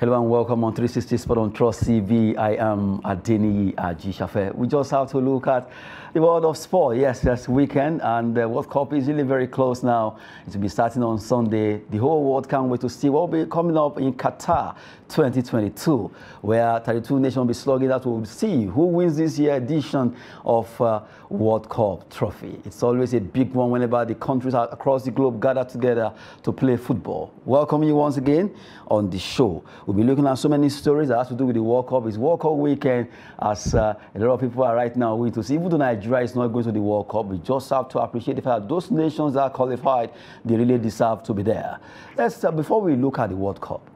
Hello and welcome on 360 Sport on Trust TV. I am Adeni Ajishafe. We just have to look at the world of sport. Yes, yes, weekend and the World Cup is really very close now. It will be starting on Sunday. The whole world can't wait to see what will be coming up in Qatar 2022, where 32 nations will be slugging that will see who wins this year edition of uh, World Cup trophy. It's always a big one whenever the countries across the globe gather together to play football. Welcome you once again on the show. We'll be looking at so many stories that have to do with the World Cup. It's World Cup weekend as uh, a lot of people are right now going to see. Even Nigeria is not going to the World Cup, we just have to appreciate the fact that those nations that are qualified, they really deserve to be there. Let's, uh, before we look at the World Cup,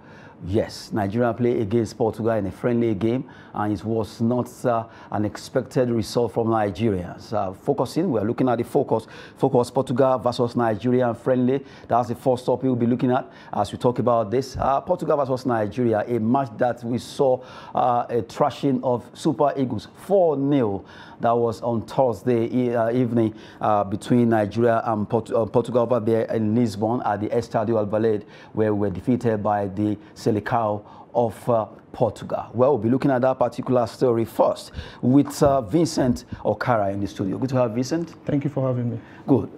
Yes, Nigeria played against Portugal in a friendly game, and it was not uh, an expected result from Nigerians. Uh, focusing, we are looking at the focus. Focus Portugal versus Nigeria friendly. That's the first topic we'll be looking at as we talk about this. Uh, Portugal versus Nigeria, a match that we saw uh, a thrashing of Super Eagles 4 0. That was on Thursday uh, evening uh, between Nigeria and Port Portugal over there in Lisbon at the Estadio Alvalade, where we were defeated by the Selecao of uh, Portugal. Well, we'll be looking at that particular story first with uh, Vincent Okara in the studio. Good to have Vincent. Thank you for having me. Good.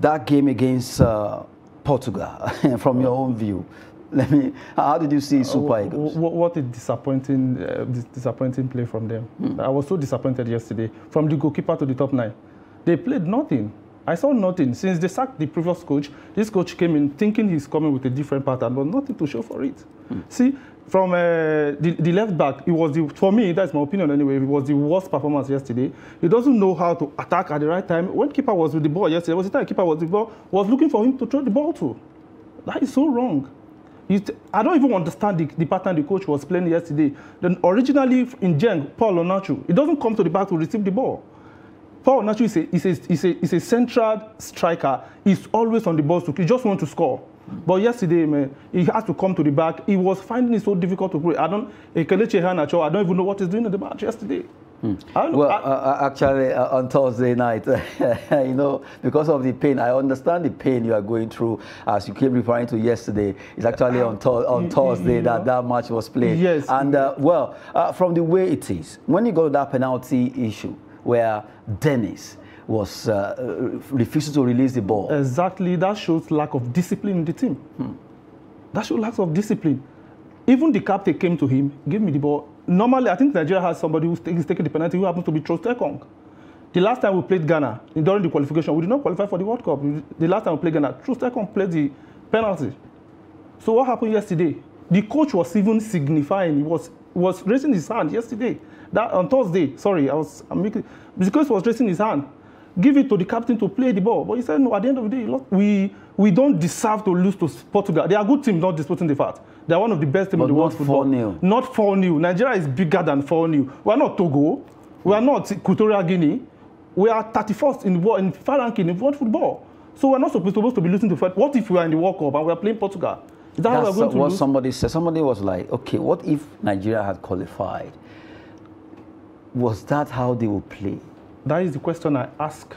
That game against uh, Portugal, from your own view, let me. How did you see Super uh, Eagles? What a disappointing, uh, disappointing play from them. Hmm. I was so disappointed yesterday. From the goalkeeper to the top nine, they played nothing. I saw nothing. Since they sacked the previous coach, this coach came in thinking he's coming with a different pattern, but nothing to show for it. Hmm. See, from uh, the, the, left back, it was the, for me, that's my opinion anyway, it was the worst performance yesterday. He doesn't know how to attack at the right time. When keeper was with the ball yesterday, was the time keeper was with the ball, was looking for him to throw the ball to. That is so wrong. I don't even understand the, the, pattern the coach was playing yesterday. Then originally in Genk, Paul Onachu, he doesn't come to the back to receive the ball. Paul Onachu is a, is, a, is, a, is a central striker. He's always on the ball. So he just wants to score. But yesterday, man, he has to come to the back. He was finding it so difficult to play. I don't, Ekelechi Iheanacho, I don't even know what he's doing in the match yesterday. Hmm. Well, I, uh, actually, uh, on Thursday night, you know, because of the pain, I understand the pain you are going through, as you keep referring to yesterday. It's actually on, on Thursday that that match was played. Yes. And, uh, well, uh, from the way it is, when you got that penalty issue where Dennis was uh, refusing to release the ball. Exactly. That shows lack of discipline in the team. Hmm. That shows lack of discipline. Even the captain came to him, gave me the ball, normally, I think Nigeria has somebody who's taking the penalty who happens to be Trostekong. The last time we played Ghana, during the qualification, we did not qualify for the World Cup. The last time we played Ghana, Trostekong played the penalty. So what happened yesterday? The coach was even signifying, he was, was raising his hand yesterday. That on Thursday, sorry, I was I'm making, the coach was raising his hand. Give it to the captain to play the ball. But he said, no, at the end of the day, we, we don't deserve to lose to Portugal. They are a good team, not disputing the fact. They are one of the best teams in the world football. Not 4 0. Nigeria is bigger than 4 0. We are not Togo. We are not Equatorial Guinea. We are 31st in, world, in FIFA ranking in world football. So we're not supposed, supposed to be losing to Fed. What if we are in the World Cup and we are playing Portugal? Is that That's how we're going to what lose? somebody said. Somebody was like, okay, what if Nigeria had qualified? Was that how they would play? That is the question I ask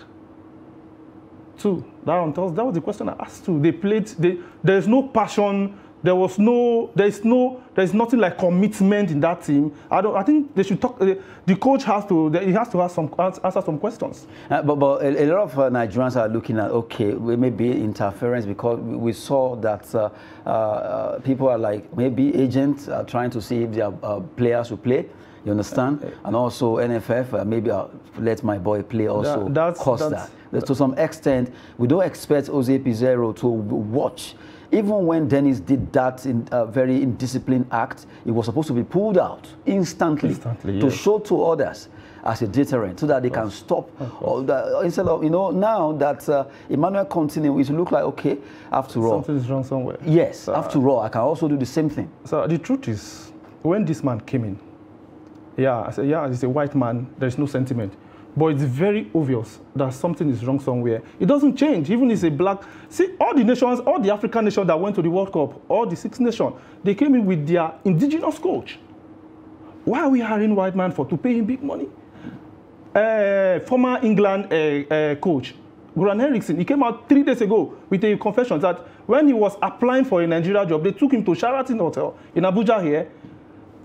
too. That, that was the question I asked too. They played, they, there's no passion, there was no, there's no, there's nothing like commitment in that team. I don't. I think they should talk. Uh, the coach has to. He has to ask some answer some questions. Uh, but but a, a, lot of uh, Nigerians are looking at okay, we may be interference because we saw that uh, uh, people are like maybe agents are trying to see if their uh, players will play. You understand? And also NFF, maybe I'll let my boy play also that, that's, cost that's, that. To some extent, we don't expect Jose Peseiro to watch even when Dennis did that in a very indisciplined act, it was supposed to be pulled out instantly, instantly to yes. show to others as a deterrent so that they can stop. The, instead of, you know, now that uh, Emmanuel continues, it look like, okay, after all. Something is wrong somewhere. Yes, after all, I can also do the same thing. So the truth is, when this man came in, yeah, I said, yeah, he's a white man, there's no sentiment but it's very obvious that something is wrong somewhere. It doesn't change, even if it's a black. See, all the nations, all the African nations that went to the World Cup, all the six nations, they came in with their indigenous coach. Why are we hiring white man for to pay him big money? Uh, former England uh, uh, coach, Goran Eriksson, he came out three days ago with a confession that when he was applying for a Nigeria job, they took him to Sheraton Hotel in Abuja here.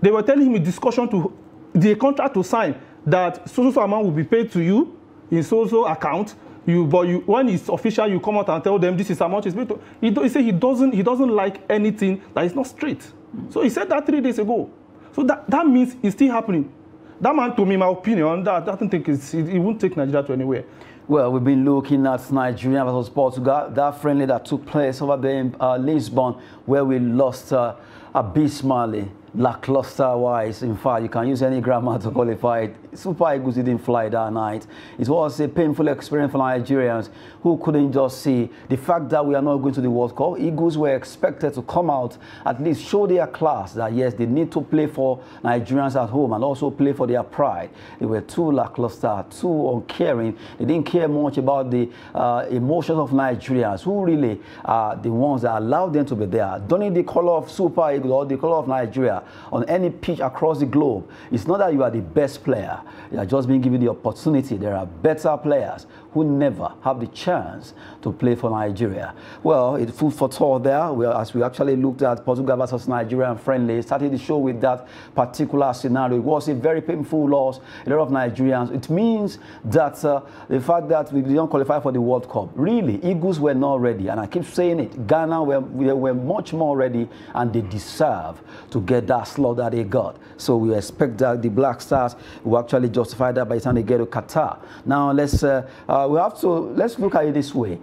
They were telling him a discussion to the contract to sign that so so amount will be paid to you in so so account. You, but you, when it's official, you come out and tell them this is how much is paid to. He, he said he doesn't, he doesn't like anything that is not straight. So he said that three days ago. So that, that means it's still happening. That man, to me, my opinion, that I don't think it's, it, it won't take Nigeria to anywhere. Well, we've been looking at Nigeria versus Portugal, that friendly that took place over there in uh, Lisbon, where we lost uh, abysmally lackluster wise. In fact, you can use any grammar to qualify it. Super Eagles didn't fly that night. It was a painful experience for Nigerians who couldn't just see the fact that we are not going to the World Cup. Eagles were expected to come out, at least show their class that yes, they need to play for Nigerians at home and also play for their pride. They were too lackluster, too uncaring. They didn't care much about the uh, emotions of Nigerians who really are the ones that allowed them to be there. Donning the color of Super Eagles or the color of Nigeria on any pitch across the globe. It's not that you are the best player. You are just being given the opportunity. There are better players who never have the chance to play for Nigeria. Well, it's food for thought there. Well, as we actually looked at Portugal versus Nigeria and friendly, started the show with that particular scenario. It was a very painful loss. A lot of Nigerians. It means that uh, the fact that we didn't qualify for the World Cup, really, Eagles were not ready. And I keep saying it. Ghana were, were much more ready and they deserve to get that slot that they got. So we expect that the Black Stars will actually justify that by the time they get to Qatar. Now let's uh, uh, we have to let's look at it this way.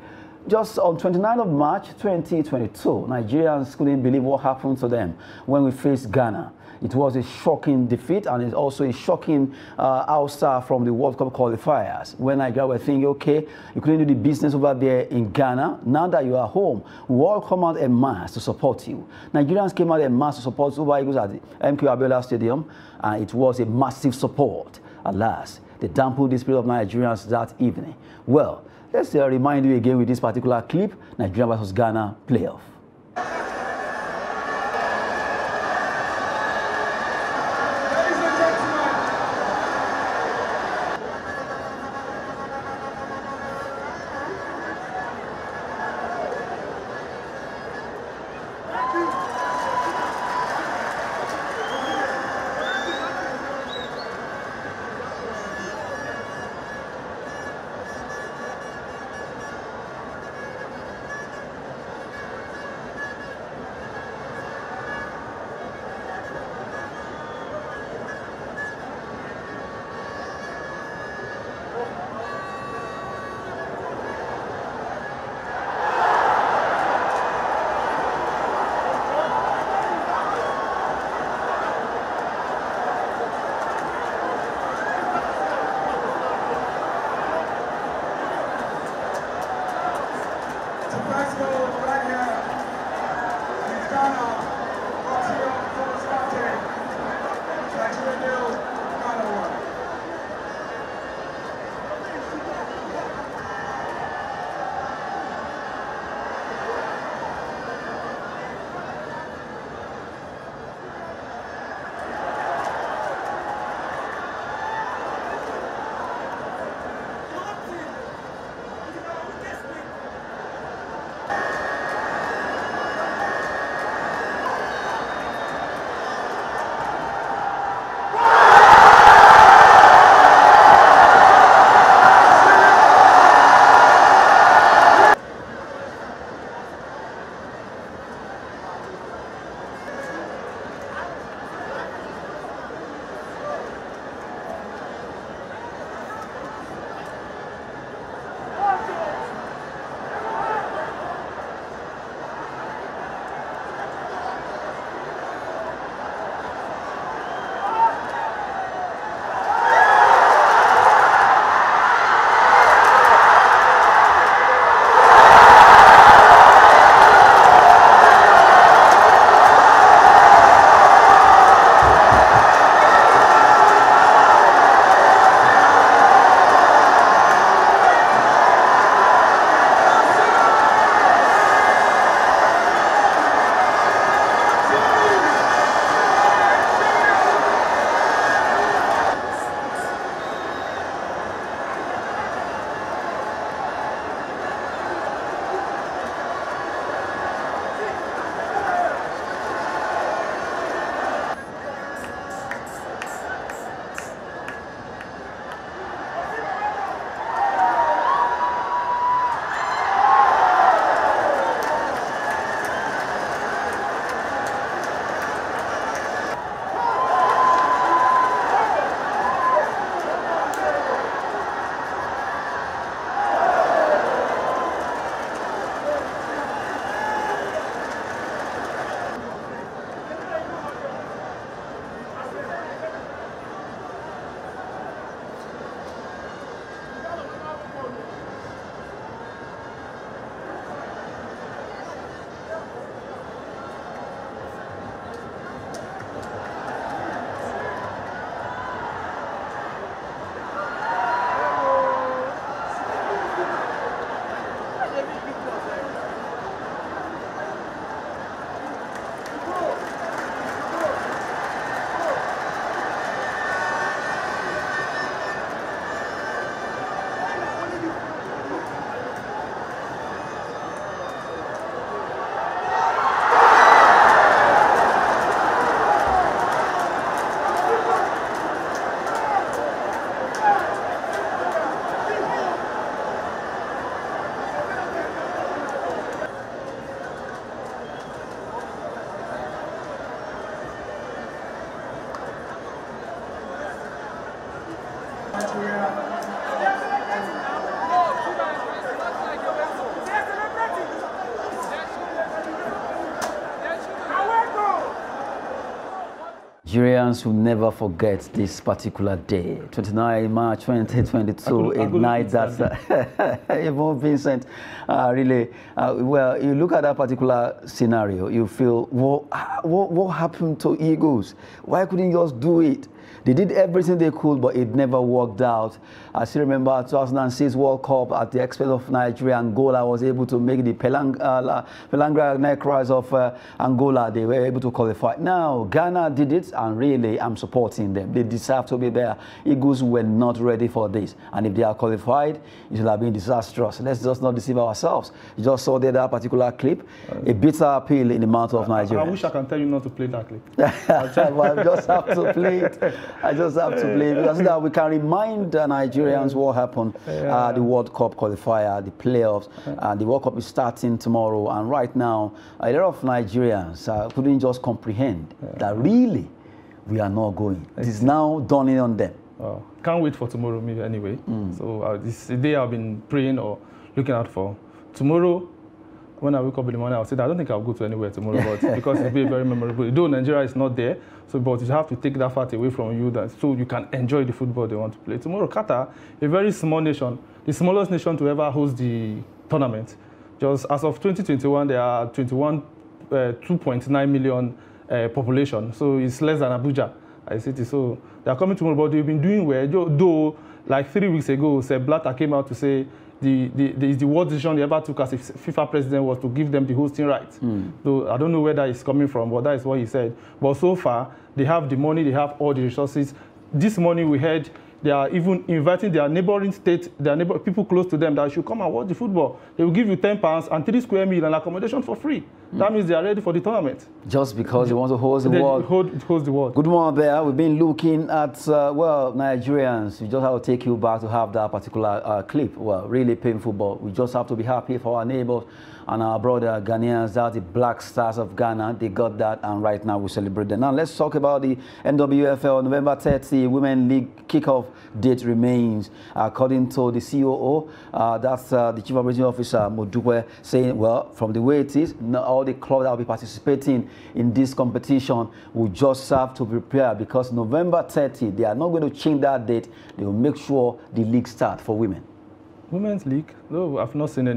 Just on 29th of March 2022, Nigerians couldn't believe what happened to them when we faced Ghana. It was a shocking defeat and it's also a shocking uh, outstar from the World Cup qualifiers. When Nigeria were thinking, okay, you couldn't do the business over there in Ghana. Now that you are home, we all come out en mass to support you. Nigerians came out en mass to support Super Eagles at the MK Abiola Stadium and it was a massive support. Alas, they dampened the spirit of Nigerians that evening. Well, let's uh, remind you again with this particular clip, Nigeria versus Ghana playoff. Nigerians will never forget this particular day, 29 March 2022, a night that uh, Yvonne Vincent uh, really, uh, well, you look at that particular scenario, you feel, what, what, what happened to Eagles? Why couldn't you just do it? They did everything they could, but it never worked out. I still remember 2006 World Cup at the expense of Nigeria. Angola I was able to make the Pelang, uh, Palancas Negras of uh, Angola. They were able to qualify. Now, Ghana did it, and really, I'm supporting them. They deserve to be there. Eagles were not ready for this. And if they are qualified, it will have been disastrous. Let's just not deceive ourselves. You just saw there that particular clip, a bitter appeal in the mouth of Nigeria. I wish I can tell you not to play that clip. I just have to play it. I just have to play because that we can remind the Nigerians what happened uh, the World Cup qualifier, the playoffs, and the World Cup is starting tomorrow. And right now, a lot of Nigerians uh, couldn't just comprehend that really we are not going. It is now dawning on them. Oh, can't wait for tomorrow, maybe anyway. Mm. So uh, this day I've been praying or looking out for. Tomorrow, when I wake up in the morning, I'll say that I don't think I'll go to anywhere tomorrow, but because it'll be very memorable. Though Nigeria is not there, so but you have to take that fact away from you that so you can enjoy the football they want to play. Tomorrow, Qatar, a very small nation, the smallest nation to ever host the tournament. Just as of 2021, there are 21, uh, 2.9 million uh, population. So it's less than Abuja, I city. So they are coming tomorrow, but they've been doing well. Though, like three weeks ago, Sepp Blatter came out to say the, the, the, the worst decision they ever took as a FIFA president was to give them the hosting rights. Mm. So I don't know where that is coming from, but that is what he said. But so far, they have the money, they have all the resources. This morning we heard they are even inviting their neighboring states, their neighbor, people close to them that should come and watch the football. They will give you 10 pounds and three square meal and accommodation for free. Mm. That means they are ready for the tournament. Just because they want to host the they world. Hold, host the world. Good morning there. We've been looking at, uh, well, Nigerians. We just have to take you back to have that particular uh, clip. Well, really painful, but we just have to be happy for our neighbors and our brother Ghanaians, that's the Black Stars of Ghana. They got that, and right now we celebrate them. Now let's talk about the NWFL November 30 Women League kickoff date remains. According to the COO, uh, that's uh, the Chief Operating Officer Modukwe, saying, well, from the way it is, all the clubs that will be participating in this competition will just have to prepare because November 30, they are not going to change that date. They will make sure the league start for women. Women's League, no, I've not seen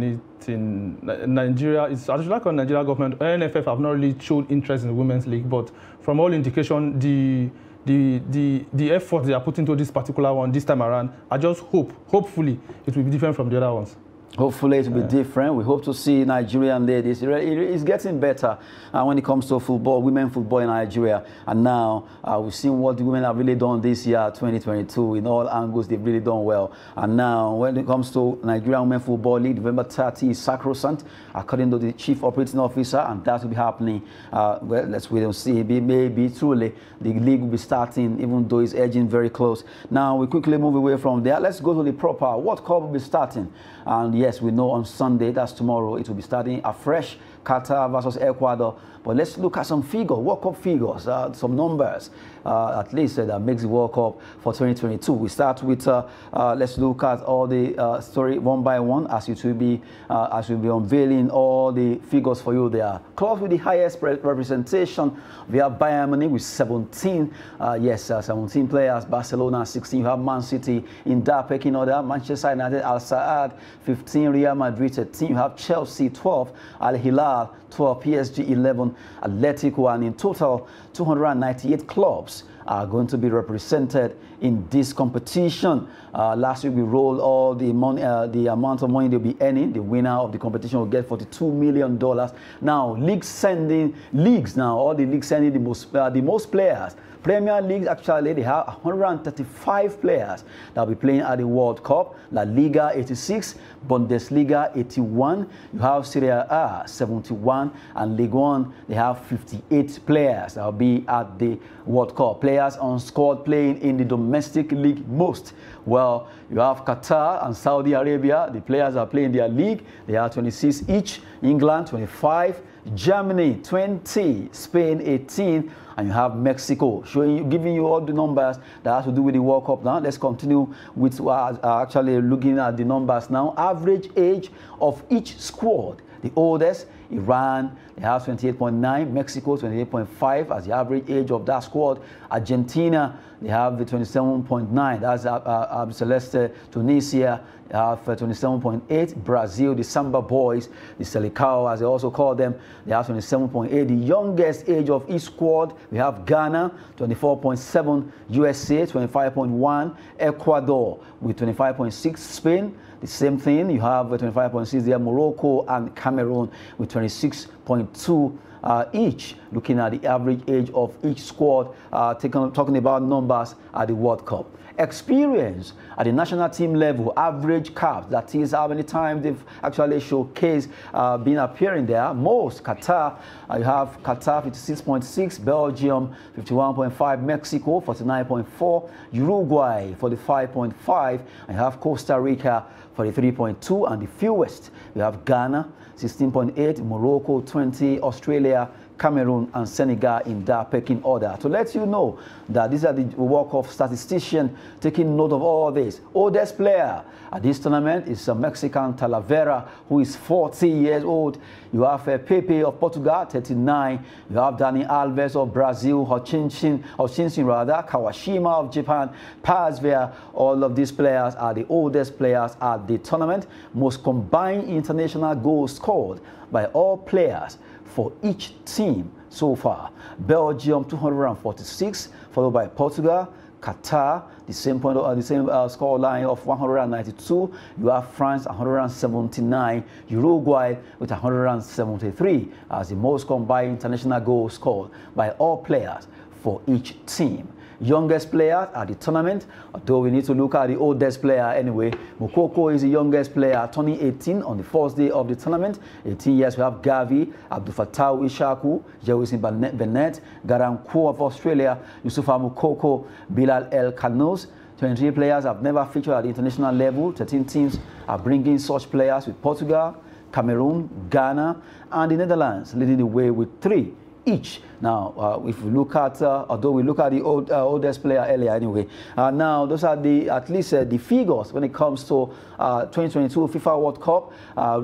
anything. Nigeria, it's actually like on Nigeria government, NFF have not really shown interest in the Women's League, but from all indication, the the the the effort they are putting into this particular one this time around, I just hope, hopefully, it will be different from the other ones. Hopefully it will be different. We hope to see Nigerian ladies. It's getting better uh, when it comes to football, women football in Nigeria. And now uh, we've seen what the women have really done this year, 2022. In all angles, they've really done well. And now when it comes to Nigerian Women Football League, November 30 is sacrosanct, according to the Chief Operating Officer, and that will be happening. Uh, well, let's wait and see. Maybe truly the league will be starting, even though it's edging very close. Now we quickly move away from there. Let's go to the proper. What club will be starting? And yes, we know on Sunday, that's tomorrow, it will be starting afresh Qatar versus Ecuador. But let's look at some figures, World Cup figures, uh, some numbers, at least uh, that makes the World Cup for 2022. We start with, uh, uh, let's look at all the uh, story one by one as it will be, as we'll be unveiling all the figures for you. There. Clubs with the highest representation, we have Bayern Munich with 17, yes, 17 players, Barcelona 16, you have Man City in that pecking order, Manchester United, Al Saad 15, Real Madrid 13, you have Chelsea 12, Al Hilal 12, PSG 11, Atletico, and in total, 298 clubs are going to be represented in this competition. Uh, last week we rolled all the money, uh, the amount of money they'll be earning. The winner of the competition will get 42 million dollars. Now, leagues sending leagues now, all the leagues sending the most uh, the most players Premier League, actually, they have 135 players that will be playing at the World Cup. La Liga, 86. Bundesliga, 81. You have Serie A, 71. And Ligue 1, they have 58 players that will be at the World Cup. Players on squad playing in the domestic league most. Well, you have Qatar and Saudi Arabia. The players are playing their league. They are 26 each. England, 25. Germany 20, Spain 18, and you have Mexico showing you, giving you all the numbers that has to do with the World Cup. Now let's continue with uh, actually looking at the numbers now. Average age of each squad. The oldest, Iran, they have 28.9, Mexico 28.5 as the average age of that squad. Argentina, they have the 27.9, that's uh, uh, Celeste, Tunisia, they have uh, 27.8. Brazil, the Samba Boys, the Selecao, as they also call them, they have 27.8. The youngest age of each squad, we have Ghana, 24.7. USA, 25.1. Ecuador with 25.6. Spain, the same thing. You have 25.6 there. Morocco and Cameroon with 26.2. Uh, each, looking at the average age of each squad, uh, taking, talking about numbers at the World Cup experience at the national team level, average caps, that is how many times they've actually showcased uh, appearing there. Most, Qatar, uh, you have Qatar 56.6, Belgium 51.5, Mexico 49.4, Uruguay 45.5, and you have Costa Rica 43.2, and the fewest, We have Ghana 16.8, Morocco 20, Australia Cameroon, and Senegal in that pecking order. To let you know that these are the work of statistician taking note of all this. Oldest player at this tournament is a Mexican Talavera, who is 40 years old. You have uh, Pepe of Portugal, 39. You have Dani Alves of Brazil, Hutchinson, Hutchinson rather, Kawashima of Japan, Pazvia. All of these players are the oldest players at the tournament. Most combined international goals scored by all players for each team so far. Belgium 246, followed by Portugal, Qatar, the same point, uh, the same uh, score line of 192. You have France 179, Uruguay with 173 as the most combined international goals scored by all players for each team youngest player at the tournament, although we need to look at the oldest player anyway. Moukoko is the youngest player, turning 18 on the first day of the tournament. 18 years, we have Gavi, Abdul Fatawu Issahaku, Jewison Bennett, Garanko of Australia, Youssoufa Moukoko, Bilal El Khannouss. 23 players have never featured at the international level. 13 teams are bringing such players with Portugal, Cameroon, Ghana, and the Netherlands leading the way with three each. Now, uh, if we look at, uh, although we look at the old, uh, oldest player earlier anyway, uh, now those are the at least uh, the figures when it comes to uh, 2022 FIFA World Cup.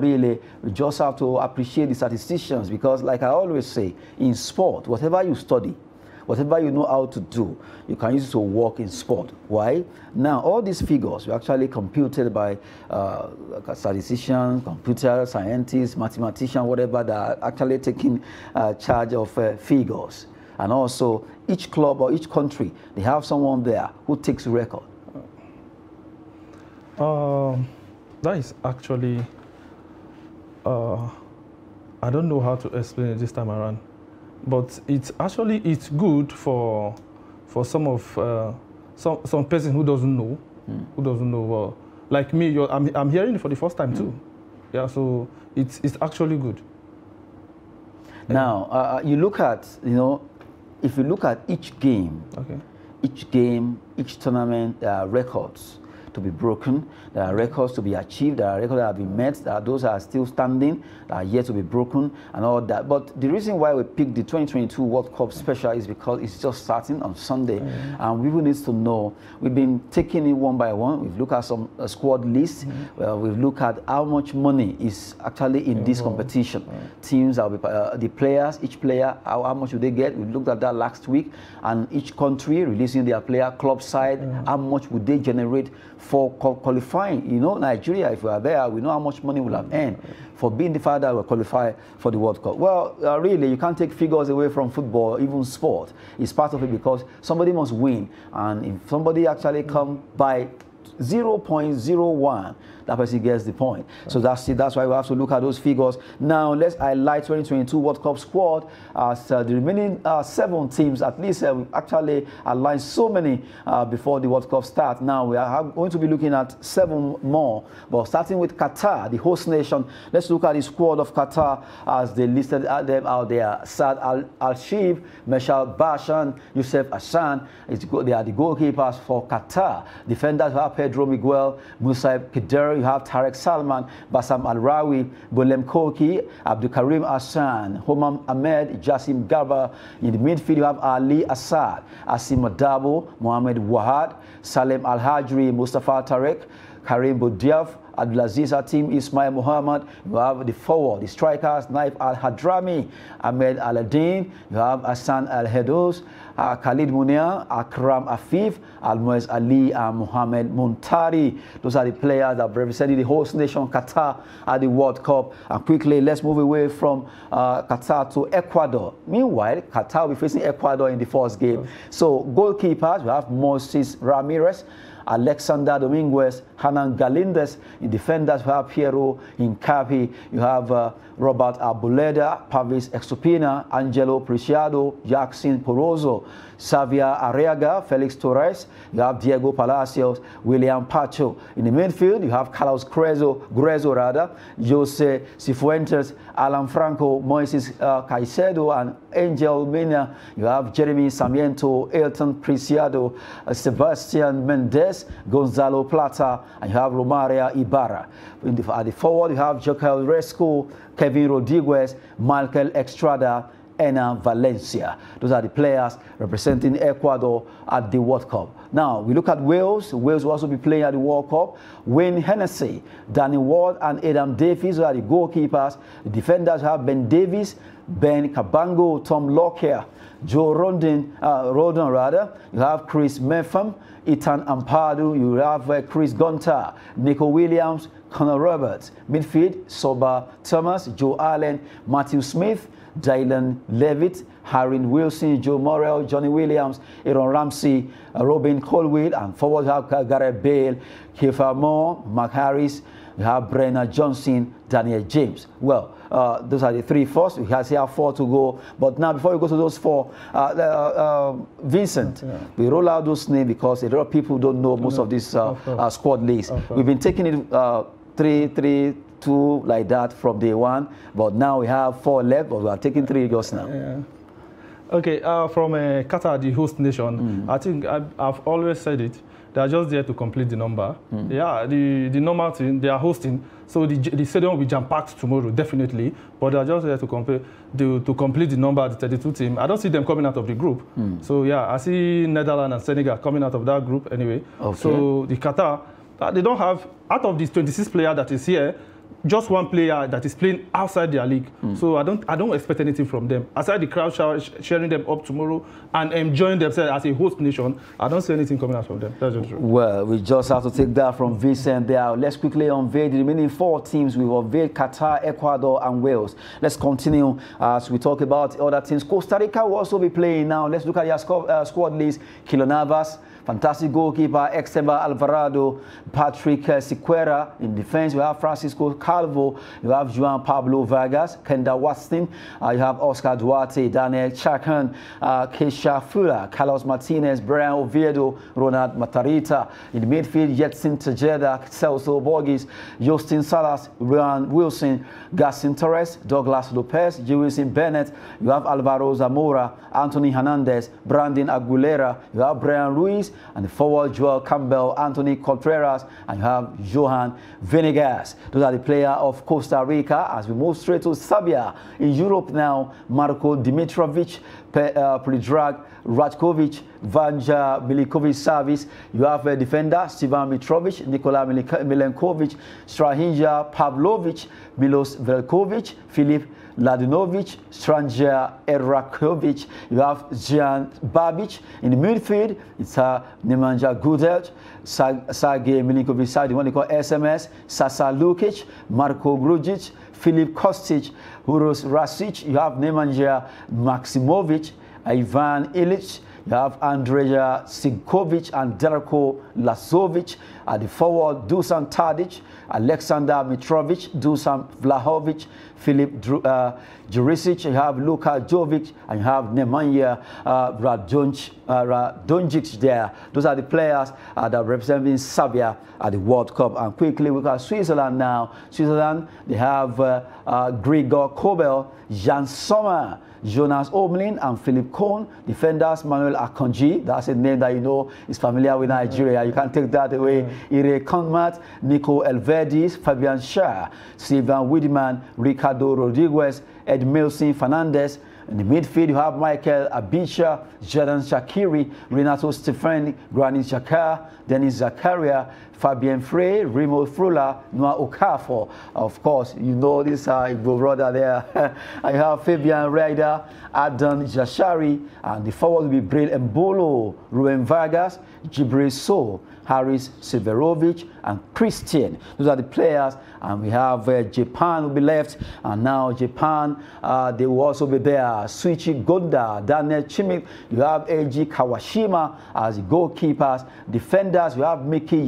really, we just have to appreciate the statisticians because, like I always say, in sport, whatever you study, Whatever you know how to do, you can use it to work in sport. Why? Now, all these figures were actually computed by uh, statisticians, computer scientists, mathematicians, whatever, that are actually taking uh, charge of uh, figures. And also, each club or each country, they have someone there who takes record. Uh, that is actually, uh, I don't know how to explain it this time around but it's actually it's good for for some of uh, some some person who doesn't know, mm. who doesn't know. Uh, like me, I'm I'm hearing it for the first time mm. too. Yeah, so it's it's actually good. Now uh, uh, you look at you know, if you look at each game, okay. each game, each tournament, records to be broken. There are records to be achieved. There are records that have been met. There are those that are still standing, that are yet to be broken, and all that. But the reason why we picked the 2022 World Cup special is because it's just starting on Sunday, mm -hmm. and people need to know. We've been taking it one by one. We've looked at some uh, squad lists. Mm -hmm. we've looked at how much money is actually in this competition. Teams, will be, uh, the players, each player, how, how much do they get? We looked at that last week, and each country releasing their player club side, mm -hmm. how much would they generate for qualifying. You know, Nigeria, if we are there, we know how much money we'll have earned for being the fact that we qualify for the World Cup. Well, uh, really, you can't take figures away from football, even sport. It's part of it because somebody must win. And if somebody actually come by 0.01 that person gets the point. Right. So that's it. That's why we have to look at those figures. Now, let's highlight 2022 World Cup squad as uh, the remaining uh, seven teams, at least uh, actually aligned so many uh, before the World Cup start. Now, we are going to be looking at seven more. But starting with Qatar, the host nation, let's look at the squad of Qatar as they listed them out there. Saad Al-Sheeb, Meshaal Barsham, Youssef Hassan, they are the goalkeepers for Qatar. Defenders have Pedro Miguel, Musa Kider, you have Tarek Salman, Bassam Al-Rawi, Boualem Khoukhi, Abdul Karim Hassan, Homam Ahmed, Jassem Gaber. In the midfield, you have Ali Assad, Asim Adabo, Mohammed Waad, Salem Al-Hajri, Mustafa Tarek, Karim Boudiaf, Abdulaziz Hatem, Ismail Muhammad. You have the forward, the strikers, Naif Al-Hadrami, Ahmed Aladdin. You have Hassan Al-Haydos, uh, Khalid Munir, Akram Afif, Almoez Ali, and Mohamed Muntari. Those are the players that represented the host nation, Qatar, at the World Cup. And quickly, let's move away from uh, Qatar to Ecuador. Meanwhile, Qatar will be facing Ecuador in the first game. So, goalkeepers, we have Moses Ramirez, Alexander Dominguez, Hernan Galindez. In defenders, you have Piero Hincapie. You have uh, Robert Arboleda, Pervis Estupinan, Angelo Preciado, Jackson Porozo, Xavier Arreaga, Felix Torres. You have Diego Palacios, William Pacho. In the midfield, you have Carlos Gruezo, Gruezo rather, Jose Cifuentes, Alan Franco, Moises uh, Caicedo, and Angel Mena. You have Jeremy Sarmiento, Ayrton Preciado, uh, Sebastian Mendez, Gonzalo Plata, and you have Romario Ibarra. The, at the forward, you have Djorkaeff Reasco, Kevin Rodriguez, Michael Estrada, Enner Valencia. Those are the players representing Ecuador at the World Cup. Now, we look at Wales. Wales will also be playing at the World Cup. Wayne Hennessy, Danny Ward, and Adam Davies are the goalkeepers. The defenders have Ben Davies, Ben Cabango, Tom Lockyer, Joe Rodon, uh, Rodon rather. You have Chris Mepham, Ethan Ampadu. You have uh, Chris Gunter, Neco Williams, Connor Roberts. Midfield, Sorba Thomas, Joe Allen, Matthew Smith, Dylan Levitt, Harry Wilson, Joe Morrell, Johnny Williams, Aaron Ramsey, uh, Rubin Colwill, and forward have Gareth Bale, Kiefer Moore, Mark Harris, we have Brennan Johnson, Daniel James. Well, uh, those are the three first. We have here four to go. But now, before we go to those four, uh, uh, uh Vincent, yeah. we roll out those names because a lot of people don't know most of this uh, of squad lists. We've been taking it three, three, two like that from day one. But now we have four left, but we are taking three just now. Yeah. Okay, uh, from uh, Qatar, the host nation, mm. I think I've, I've, always said it. They are just there to complete the number. Mm. Yeah, the, the normal thing, they are hosting. So the, the stadium will be jam-packed tomorrow, definitely. But they are just there to, complete the, to complete the number, the 32 team. I don't see them coming out of the group. Mm. So yeah, I see Netherlands and Senegal coming out of that group anyway. Okay. So the Qatar, uh, they don't have, out of these 26 players that is here, just one player that is playing outside their league. Mm. So I don't I don't expect anything from them. Aside the crowd sharing them up tomorrow and enjoying themselves as a host nation, I don't see anything coming out from them. That's just true. Well, we just have to take that from Vincent there. Let's quickly unveil the remaining four teams. We've unveiled Qatar, Ecuador, and Wales. Let's continue as we talk about other teams. Costa Rica will also be playing now. Let's look at your squad, uh, squad list. Kilo Navas, Fantastic goalkeeper, Esteban Alvarado, Patrick Sequeira. In defense, you have Francisco Calvo, you have Juan Pablo Vargas, Kendall Waston, uh, you have Oscar Duarte, Daniel Chacon, uh, Keysher Fuller, Carlos Martinez, Bryan Oviedo, Ronald Matarita. In midfield, Yeltsin Tejeda, Celso Borges, Justin Salas, Roan Wilson, Gaston Torres, Douglas Lopez, Jewison Bennett. You have Alvaro Zamora, Anthony Hernandez, Brandon Aguilera. You have Bryan Ruiz, and the forward Joel Campbell, Anthony Contreras, and you have Johan Venegas. Those are the players of Costa Rica. As we move straight to Serbia in Europe now, Marko Dimitrovic, uh, Predrag Rajkovic, Vanja Milinkovic-Savic. You have a defender, Stevan Mitrovic, Nikola Milenkovic, Strahinja Pavlovic, Milos Veljkovic, Filip Mladenovic, Strahinja Erakovic. You have Jan Babic. In the midfield, it's uh, Nemanja Gudelj, Sergej Milinkovic, the one they call SMS, Sasa Lukic, Marko Grujic, Filip Kostic, Uros Racic. You have Nemanja Maksimovic, Ivan Ilic, you have Andrija Zivkovic and Darko Lazovic. At the forward, Dusan Tadic, Alexander Mitrovic, Dusan Vlahovic, Filip uh, Djuricic, you have Luka Jovic, and you have Nemanja uh, Radonjic, uh, Radonjic there. Those are the players uh, that are representing Serbia at the World Cup. And quickly, we got Switzerland now. Switzerland, they have uh, uh, Gregor Kobel, Yann Sommer, Jonas Omlin and Philipp Kohn. Defenders, Manuel Akanji. That's a name that you know is familiar with Nigeria. You can't take that away. Eray Comert, Nico Elvedis, Fabian Schar, Silvan Widmer, Ricardo Rodriguez, Edimilson Fernandes, in the midfield, you have Michel Aebischer, Xherdan Shaqiri, Renato Steffen, Granit Xhaka, Denis Zakaria, Fabian Frei, Remo Freuler, Noah Okafor. Of course, you know this uh, brother there. I have Fabian Rieder, Ardon Jashari, and the forward will be Breel Embolo, Ruben Vargas, Djibril Sow, Haris Seferovic, and Christian. Those are the players. And we have uh, Japan will be left. And now Japan, uh, they will also be there. Shuichi Gonda, Daniel Schmidt. You have Eiji Kawashima as goalkeepers. Defenders, you have Miki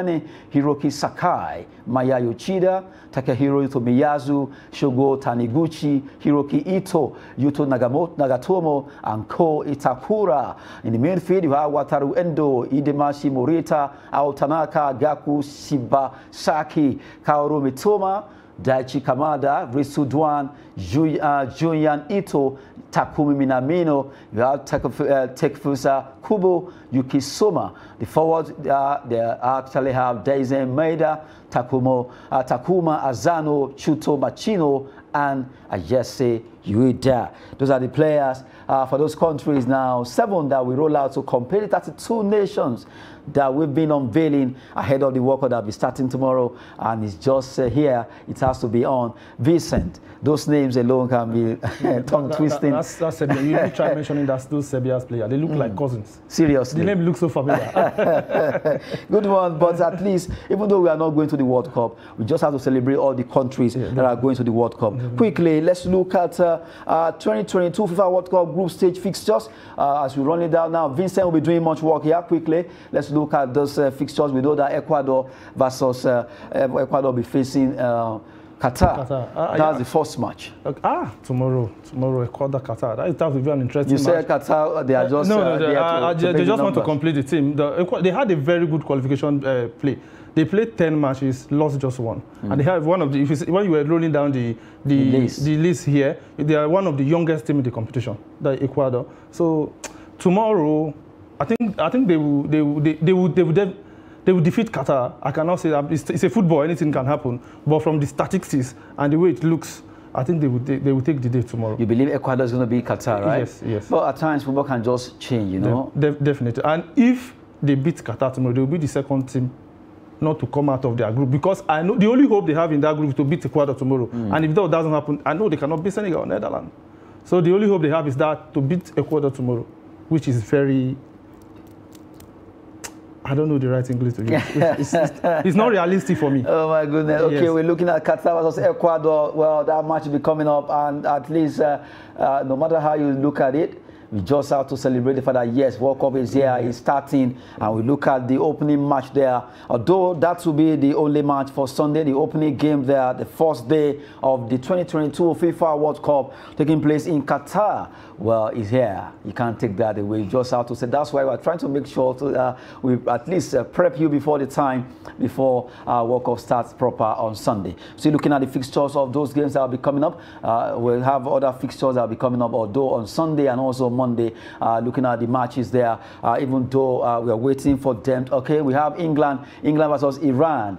Yamane, Hiroki Sakai, Maya Yoshida, Takehiro miyazu Shogo Taniguchi, Hiroki Ito, Yuto Nagatomo, and Ko Itakura. In the midfield, you have Wataru Endo, Idemashi Morita, Aotanaka, Gaku Shibasaki, Kaoru Mitoma, Daichi Kamada, Ritsu Doan, uh, Junya Ito, Takumi Minamino, you have Takefusa uh, Kubo, Yuki Soma. The forward, uh, they actually have Daizen Maeda, Takumo, uh, Takuma Asano, Shuto Machino, and Ayase Ueda. Those are the players uh, for those countries now. Seven that we roll out to compete. 32 nations that we've been unveiling ahead of the World Cup that will be starting tomorrow. And it's just uh, here. It has to be on. Vincent, those names alone can be tongue twisting. That, that, that's, that's You need to try mentioning that those Serbia's players. They look mm. like cousins. Seriously. The name looks so familiar. Good one. But at least, even though we are not going to the World Cup, we just have to celebrate all the countries yeah, that are going to the World Cup. Mm -hmm. Quickly, let's look at uh, uh, 2022 FIFA World Cup group stage fixtures. Uh, as we run it down now, Vincent will be doing much work here. Quickly, let's look at those uh, fixtures. We know that Ecuador versus uh, Ecuador will be facing. Uh, Qatar. Qatar. Uh, That's yeah. the first match. Okay. Ah, tomorrow. Tomorrow, Ecuador, Qatar. That, that will be an interesting you match. You say Qatar, they are just... Uh, no, no, they, uh, to, they, they just want to complete the team. The, they had a very good qualification uh, play. They played 10 matches, lost just one. Mm. And they have one of the, if you see, when you were rolling down the, the, the, list. the list here, they are one of the youngest team in the competition, the Ecuador. So tomorrow, I think I think they will they will they, they will they will, they, they will defeat Qatar. I cannot say that it's, it's, a football, anything can happen. But from the statistics and the way it looks, I think they will they, they will take the day tomorrow. You believe Ecuador is going to be Qatar, right? Yes, yes. But at times football can just change, you know. De definitely. And if they beat Qatar tomorrow, they will be the second team not to come out of their group because I know the only hope they have in that group is to beat Ecuador tomorrow. Mm. And if that doesn't happen, I know they cannot beat Senegal or Netherlands. So the only hope they have is that to beat Ecuador tomorrow, which is very I don't know the right English to use. It's, it's, it's, not realistic for me. Oh my goodness. Okay, yes. we're looking at Qatar versus Ecuador. Well, that match will be coming up, and at least, uh, uh, no matter how you look at it, we just have to celebrate the fact that yes, World Cup is here, it's starting, and we look at the opening match there. Although that will be the only match for Sunday, the opening game there, the first day of the 2022 FIFA World Cup taking place in Qatar well, is here. You can't take that away. You just have to say that's why we're trying to make sure to, uh, we at least uh, prep you before the time, before our World Cup starts proper on Sunday. So looking at the fixtures of those games that will be coming up. Uh, we'll have other fixtures that will be coming up, although on Sunday and also Monday, uh, looking at the matches there, uh, even though uh, we are waiting for them. Okay, we have England, England versus Iran.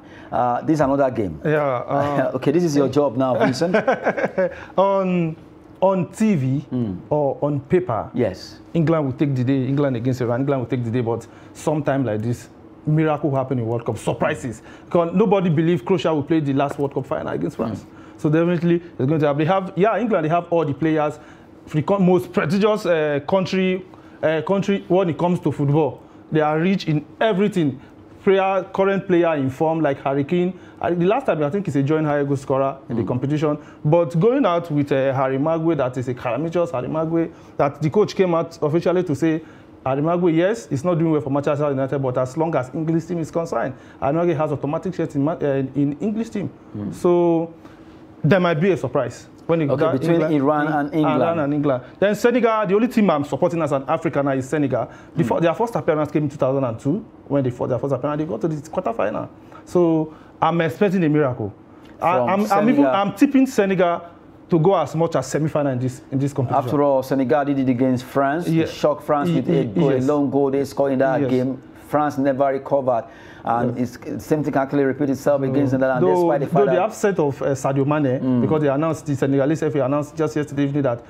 this is another game. Yeah. okay, this is your job now, Vincent. on on TV mm. or on paper, yes, England will take the day. England against Iran, England will take the day. But sometime like this, miracle happen in World Cup. Surprises. Because nobody believed Croatia will play the last World Cup final against France. Mm. So definitely, it's going to have. They have, yeah, England. They have all the players. Most prestigious uh, country, uh, country when it comes to football. They are rich in everything player, current player in form like Harry Kane. Uh, the last time I think he's a joint high goal scorer in mm. the competition. But going out with uh, Harry Maguire, that is a calamitous Harry Maguire, that the coach came out officially to say Harry Maguire, yes, he's not doing well for Manchester United, but as long as English team is concerned, Harry Maguire has automatic shirts in, uh, in English team. Mm. So there might be a surprise. When okay, between England, Iran and England. Iran and England. Then Senegal, the only team I'm supporting as an African is Senegal. Before, mm. Their first appearance came in 2002. When they fought their first appearance, they got to the quarterfinal. So I'm expecting a miracle. I, I'm, I'm, even, I'm tipping Senegal to go as much as semi-final in this in this competition. After all, Senegal did it against France. Yeah. They shocked France with a, goal, yes. a long goal they scored in that Yes. game. France never recovered. And it's, the same thing can actually repeat itself against Netherlands though, despite the though fact the that upset of uh, Sadio Mane, because they announced the Senegalese FA announced just yesterday evening that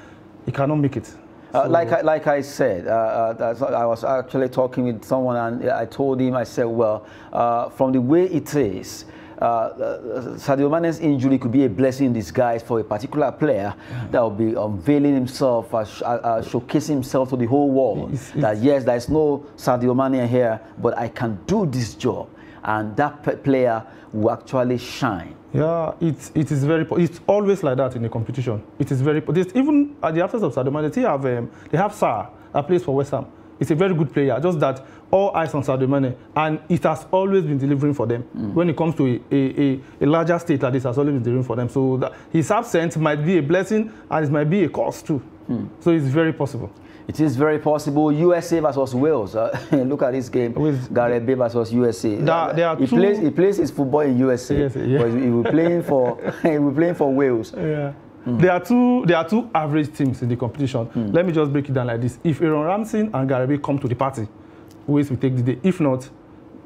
he cannot make it. Uh, So- like, I, like I said, uh, uh, I was actually talking with someone and I told him, I said, well, uh, from the way it is, uh, uh, Sadio Mane's injury could be a blessing in disguise for a particular player that will be unveiling himself, uh, uh, uh, showcasing himself to the whole world. It's- it's- that yes, there is no Sadio Mane here, but I can do this job. And that player will actually shine. Yeah, it, it is very. It's always like that in a competition. It is very. even at the absence of Sadio Mane, they have um, they have Sarr that plays for West Ham. It's a very good player. Just that all eyes on Sadio Mane, and it has always been delivering for them. When it comes to a, a, a, a larger state like this, has always been delivering for them. So that his absence might be a blessing, and it might be a curse too. So it's very possible. It is very possible. USA versus Wales. Uh, look at this game. With- Gareth Bale versus USA. There- there are he two- plays. He plays his football in USA. USA, yeah. But he will playing for. he will playing for Wales. Yeah. There are two there are two average teams in the competition. Let me just break it down like this. If Aaron Ramsey and Gary come to the party, Wales will take the day. If not,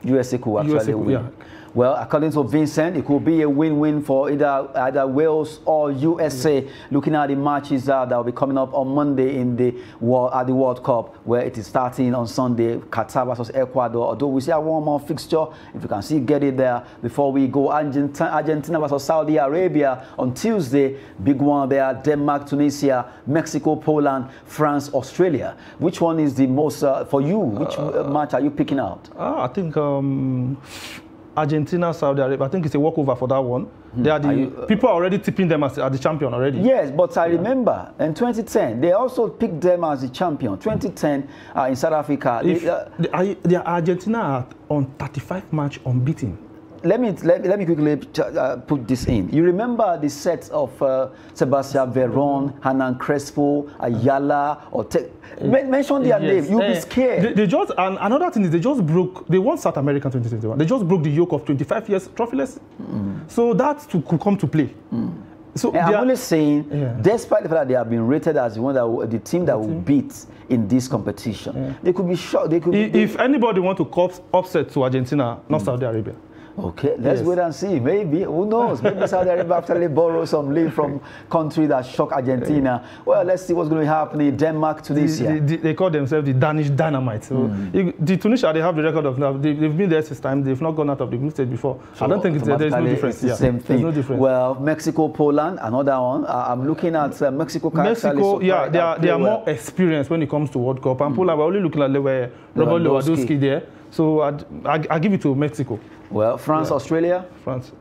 USA could actually USA could, win. yeah. Well, according to Vincent, it could be a win-win for either either Wales or USA. Looking at the matches uh, that will be coming up on Monday in the world, at the World Cup, where it is starting on Sunday, Qatar versus Ecuador. Although we see a one more fixture, if you can see get it there before we go. Argentina, Argentina versus Saudi Arabia on Tuesday, big one there. Denmark, Tunisia, Mexico, Poland, France, Australia. Which one is the most uh, for you? Which uh, match are you picking out? ah, I think um, Argentina, Saudi Arabia. I think it's a walkover for that one. They are the Are you, uh, people are already tipping them as, as the champion already. Yes, but I remember in 2010 they also picked them as the champion. 2010 uh, in South Africa. they- If uh, the, Ar- the Argentina are on 35 match unbeaten. Let me let, me- let me quickly uh, put this in. You remember the sets of uh, Sebastian Veron, Hernan Crespo, Ayala, or te- men- mention their name. You'll be Eh, scared. They, they just and another thing is they just broke. They won South America 2021. They just broke the yoke of 25 years trophyless. So that to, could come to play. So And I'm are- only saying, Yeah. despite the fact that they have been rated as the one that the team that will beat in this competition, they could be shocked. They could. i- be, if anybody want to cop upset to Argentina, not Saudi Arabia. Okay, let's Yes. wait and see. Maybe, who knows? Maybe Saudi Arabia actually borrow some lead from country that shocked Argentina. Well, let's see what's going to happen in Denmark, Tunisia. They, they, they call themselves the Danish dynamite. So you- the Tunisia, they have the record of now. They, they've been there since time. They've not gone out of the group stage before. I don't think it's, there- there's no difference. It's the yeah. same thing. There's no difference. Well, Mexico, Poland, another one. Uh, I'm looking at uh, Mexico. Mexico, yeah, they are, they are well. more experienced when it comes to World Cup. And Poland, we're only looking at Lewe, Robert Lewandowski. Lewandowski there. So I'd, I, I give it to Mexico, Well, France, Australia. France.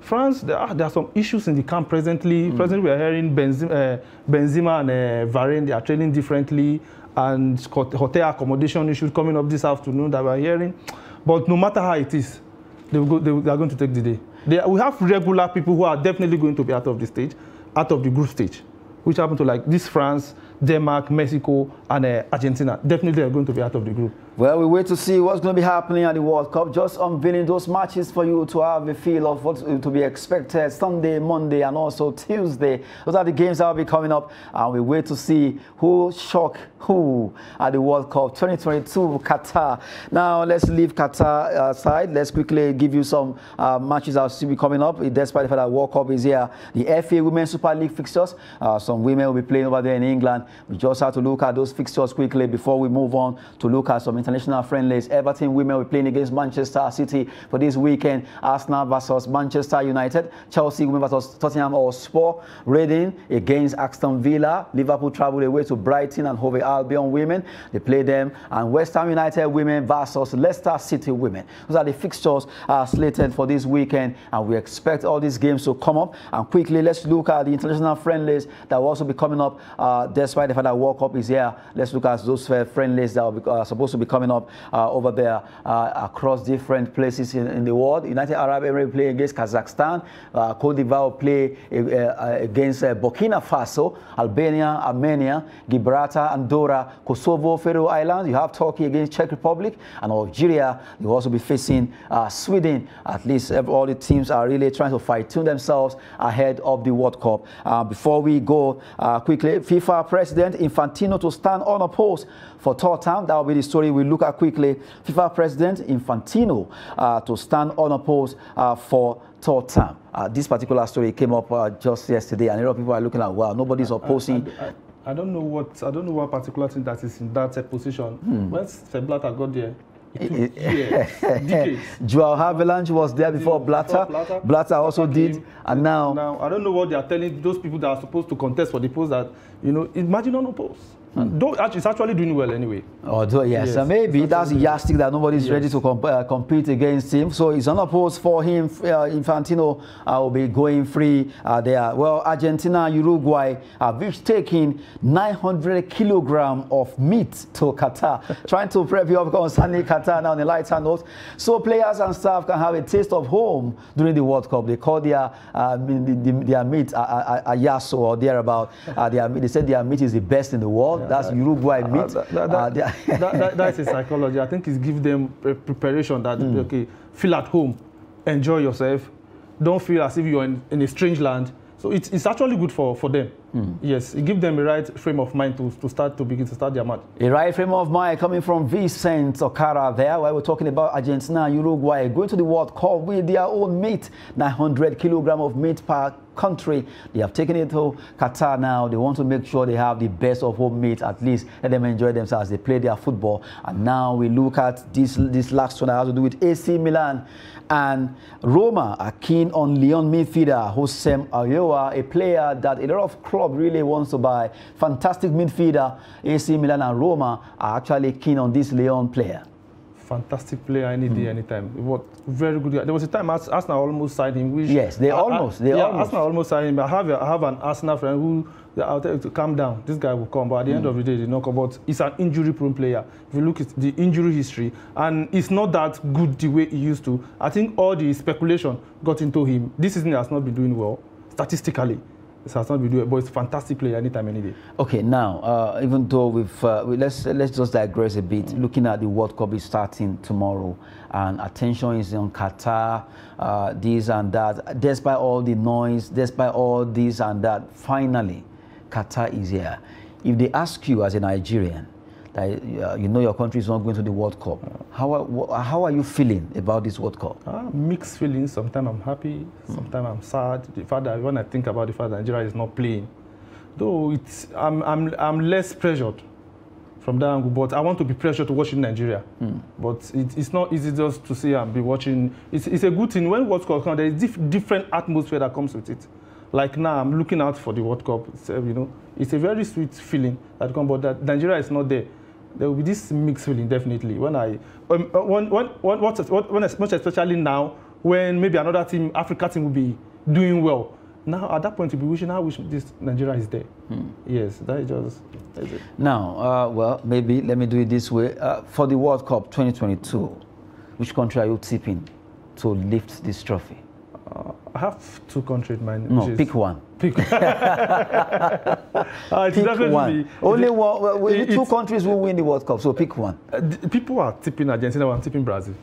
France, there are, there are some issues in the camp presently. Presently, we are hearing Benzema, uh, Benzema and uh, Varane, they are training differently. And hot- hotel accommodation issues coming up this afternoon that we're hearing. But no matter how it is, they, will go, they, they are going to take the day. They, we have regular people who are definitely going to be out of the stage, out of the group stage, which happen to like this France, Denmark, Mexico, and uh, Argentina. Definitely are going to be out of the group. Well, we wait to see what's going to be happening at the World Cup. Just unveiling those matches for you to have a feel of what's to be expected Sunday, Monday, and also Tuesday. Those are the games that will be coming up, and we wait to see who shock who at the World Cup 2022 Qatar. Now, let's leave Qatar aside. Let's quickly give you some uh, matches that will still be coming up. Despite the fact that World Cup is here, the FA Women's Super League fixtures. Uh, some women will be playing over there in England. We just have to look at those fixtures quickly before we move on to look at some international friendlies. Everton women will be playing against Manchester City for this weekend. Arsenal versus Manchester United. Chelsea women versus Tottenham Hotspur. Reading against Aston Villa. Liverpool travel away to Brighton and Hove Albion women. They play them. And West Ham United women versus Leicester City women. Those are the fixtures uh, slated for this weekend. And we expect all these games to come up. And quickly, let's look at the international friendlies that will also be coming up uh, despite the fact that World Cup is here, let's look at those uh, friendlies that are, supposed to be coming up uh, over there uh, across different places in, in, the world. United Arab Emirates play against Kazakhstan, uh, Cote d'Ivoire play against Burkina Faso, Albania, Armenia, Gibraltar, Andorra, Kosovo, Faroe Islands. You have Turkey against Czech Republic, and Algeria. You also be facing Sweden. At least all the teams are really trying to fight tune themselves ahead of the World Cup. before we go quickly, FIFA President Infantino to stand unopposed for third time. That will be the story we look at quickly. FIFA President Infantino uh, to stand unopposed uh, for third time. Uh, this particular story came up uh, just yesterday, and a lot of people are looking at, well, nobody's opposing. I, I, I, I, don't know what I don't know what particular thing that is in that position. Hmm. When Sepp Blatter got there, Joao Havelange was there before Blatter. Blatter. Blatter also did, and now. Now I don't know what they are telling those people that are supposed to contest for the post that you know. Imagine on a post. Hmm. Though it's actually doing well anyway. Although yes, yes so maybe that's a yardstick that nobody's yes. ready to comp uh, compete against him. So it's an unopposed for him. Uh, Infantino uh, will be going free uh, there. Well, Argentina, Uruguay have each taken 900 kilogram of meat to Qatar, trying to prep you up concerning Qatar now on the lighter note. So players and staff can have a taste of home during the World Cup. They call their uh, their meat a, a, asado or thereabout. Uh, their, they said their meat is the best in the world. Yeah, that's that, Uruguay uh, meet. That, that, uh, that, that's a psychology. I think it's give them a preparation that mm. okay, feel at home, enjoy yourself, don't feel as if you're in, in a strange land. So it's, it's actually good for, for them. Mm. Yes, it gives them a right frame of mind to, to start to begin to start their match. A right frame of mind coming from Vicent Okara there, where we're talking about Argentina, Uruguay going to the World Cup with their own meat, 900 kilogram of meat per country. They have taken it to Qatar now. They want to make sure they have the best of home meat, at least let them enjoy themselves. They play their football. And now we look at this, this last one that has to do with AC Milan and Roma are keen on Lyon midfielder Houssem Aouar, a player that a lot of club really wants to buy. Fantastic midfielder. AC Milan and Roma are actually keen on this Lyon player fantastic player any day, mm. anytime. What very good. There was a time Arsenal almost signed him. Which yes, they I, almost. They yeah, almost. Arsenal almost signed him. I have a, I have an Arsenal friend who I'll tell you to calm down. This guy will come, but at the mm. end of the day, they not come. But he's an injury-prone player. If you look at the injury history, and it's not that good the way he used to. I think all the speculation got into him. This season has not been doing well statistically. Been doing, but it's a fantastic player anytime, any day. Okay, now uh, even though we've uh, we, let's let's just digress a bit. Mm. Looking at the World Cup is starting tomorrow, and attention is on Qatar, uh, this and that. Despite all the noise, despite all this and that, finally, Qatar is here. If they ask you as a Nigerian, that uh, you know your country is not going to the World Cup. How are, how are you feeling about this World Cup? Uh, mixed feelings. Sometimes I'm happy, sometimes I'm sad. The fact that when I think about the fact that Nigeria is not playing, though it's, I'm, I'm, I'm less pressured from that angle, but I want to be pressured to watch in Nigeria. Mm. But it, it's not easy just to say and be watching. It's, it's a good thing. When World Cup comes, there is diff different atmosphere that comes with it. Like now, I'm looking out for the World Cup. You know, it's a very sweet feeling that comes, but that Nigeria is not there there will be this mixed feeling definitely when I um, uh, when, when, when, what, when, much especially now when maybe another team Africa team will be doing well. Now at that point you'll be wishing I wish this Nigeria is there. Hmm. Yes, that is just that's it. Now, uh, well, maybe let me do it this way. Uh, for the World Cup 2022, which country are you tipping to lift this trophy? Uh, I have two countries, man. No, pick one. Pick, uh, pick one. Only one. It, two countries will win the World Cup, so pick one. Uh, people are tipping Argentina, I'm tipping Brazil.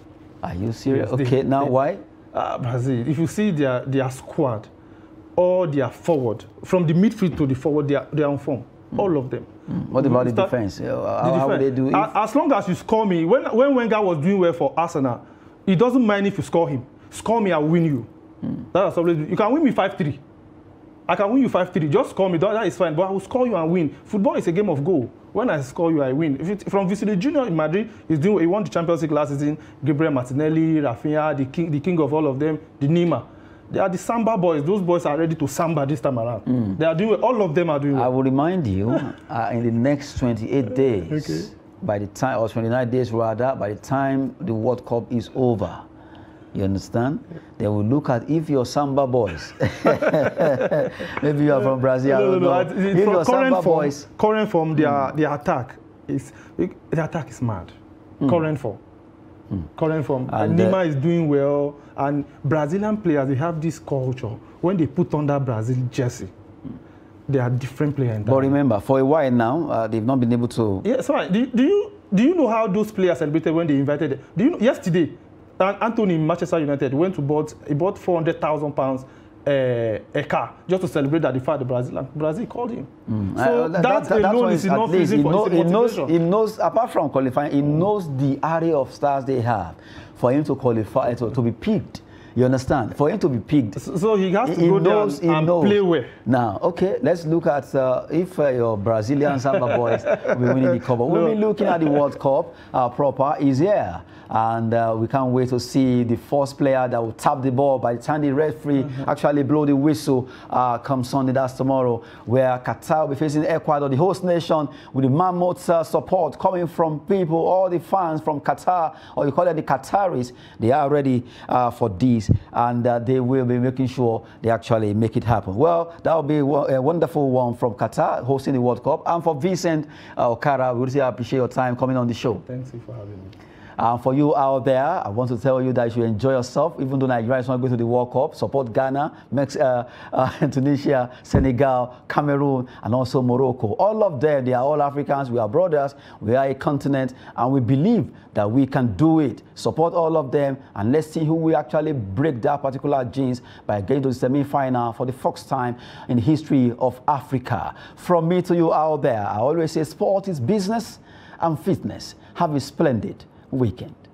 Are you serious? Yes, okay, they, now they, why? Uh, Brazil. If you see their their squad, or their forward, from the midfield to the forward, they are, they are on form. Mm. All of them. Mm. What about the defense? How, the defense. how would they do it? As long as you score me, when when Wenger was doing well for Arsenal, it doesn't mind if you score him. Score me, I'll win you. Mm. That's always you can win me five three. I can win you five three. Just score me. That is fine. But I will score you and win. Football is a game of goal. When I score you, I win. If it, from Vinicius Junior in Madrid, he's doing. He won the Champions League last season. Gabriel Martinelli, Rafinha, the king, the king of all of them, the Neymar. They are the samba boys. Those boys are ready to samba this time around. Mm. They are doing. All of them are doing. I will remind you, uh, in the next 28 days, okay. by the time or 29 days rather, by the time the World Cup is over You understand? They will look at if you're Samba boys. Maybe you are from Brazil. No, no, no. If From you're current Samba form, boys, current form, their their attack is the attack is mad. Current form. Current form. And And, uh, is doing well. And Brazilian players, they have this culture. When they put on that Brazil jersey, they are different players. but remember, for a while now, uh, they've not been able to. Yeah, sorry. Do, do you do you know how those players celebrated when they invited? them? Do you know yesterday? An- Anthony Manchester United went to bought he bought four hundred thousand pounds uh, a car just to celebrate that the fact the Brazil Brazil called him. So Uh, that, that- that- alone is enough reason he for know- he knows, he knows, apart from qualifying, he knows the array of stars they have for him to qualify, to, to be picked. You understand? For him to be picked. So- he has to he go knows, and, and knows. play well. Now, okay, let's look at uh, if uh, your Brazilian Samba boys will be winning the cup. We'll be looking at the World Cup uh, proper is here. And uh, we can't wait to see the first player that will tap the ball by the time the referee actually blow the whistle uh, come Sunday, that's tomorrow, where Qatar will be facing Ecuador, the host nation, with the mammoth uh, support coming from people, all the fans from Qatar, or you call it the Qataris, they are ready uh, for this, and uh, they will be making sure they actually make it happen. Well, that will be a wonderful one from Qatar hosting the World Cup, and for Vincent uh, Okara, we really appreciate your time coming on the show. Thanks for having me. And for you out there, I want to tell you that you enjoy yourself, even though Nigeria is not going to the World Cup. Support Ghana, Mex- uh, uh, Tunisia, Senegal, Cameroon, and also Morocco. All of them, they are all Africans. We are brothers. We are a continent, and we believe that we can do it. Support all of them, and let's see who will actually break that particular genes by getting to the semi-final for the first time in the history of Africa. From me to you out there, I always say sport is business and fitness. Have a splendid weekend.